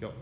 Go.